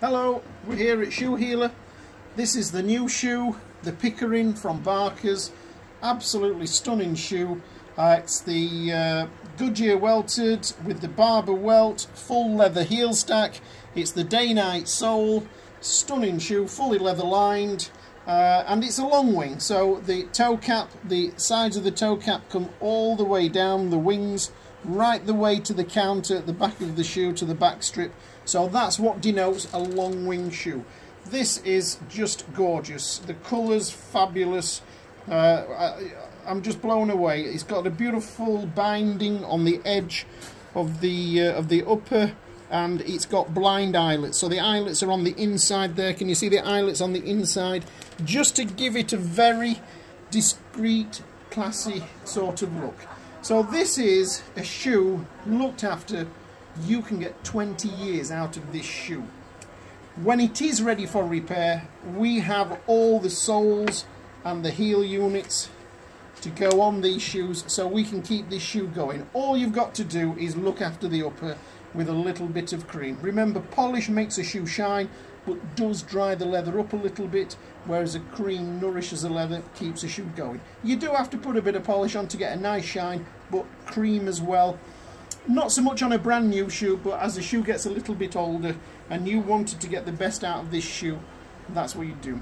Hello, we're here at Shoe Healer. This is the new shoe, the Pickering from Barker's. Absolutely stunning shoe. Uh, it's the uh, Goodyear welted with the Barber welt, full leather heel stack. It's the Dainite sole, stunning shoe, fully leather lined. Uh, and it's a long wing, so the toe cap, the sides of the toe cap come all the way down the wings, right the way to the counter at the back of the shoe to the back strip. So that's what denotes a long wing shoe. This is just gorgeous. The colours fabulous. Uh, I, I'm just blown away. It's got a beautiful binding on the edge of the uh, of the upper and it's got blind eyelets. So the eyelets are on the inside there. Can you see the eyelets on the inside? Just to give it a very discreet classy sort of look. So this is a shoe looked after. You can get 20 years out of this shoe. When it is ready for repair we have all the soles and the heel units to go on these shoes so we can keep this shoe going. All you've got to do is look after the upper with a little bit of cream. Remember, polish makes a shoe shine, but does dry the leather up a little bit, whereas a cream nourishes the leather, keeps the shoe going. You do have to put a bit of polish on to get a nice shine, but cream as well. Not so much on a brand new shoe, but as the shoe gets a little bit older and you wanted to get the best out of this shoe, that's what you do.